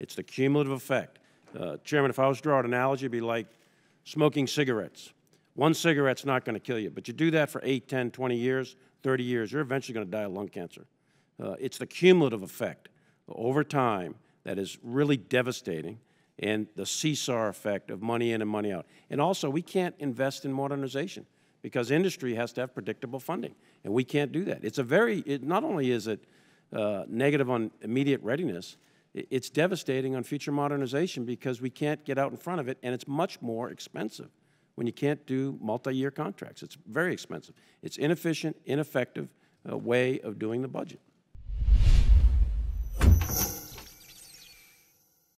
It's the cumulative effect. Uh, Chairman, if I was to draw an analogy, it'd be like smoking cigarettes. One cigarette's not going to kill you, but you do that for 8, 10, 20 years, 30 years, you're eventually going to die of lung cancer. Uh, it's the cumulative effect over time that is really devastating and the seesaw effect of money in and money out. And also, we can't invest in modernization because industry has to have predictable funding, and we can't do that. It's a very, it, not only is it uh, negative on immediate readiness, it's devastating on future modernization because we can't get out in front of it, and it's much more expensive when you can't do multi-year contracts. It's very expensive. It's inefficient, ineffective uh, way of doing the budget.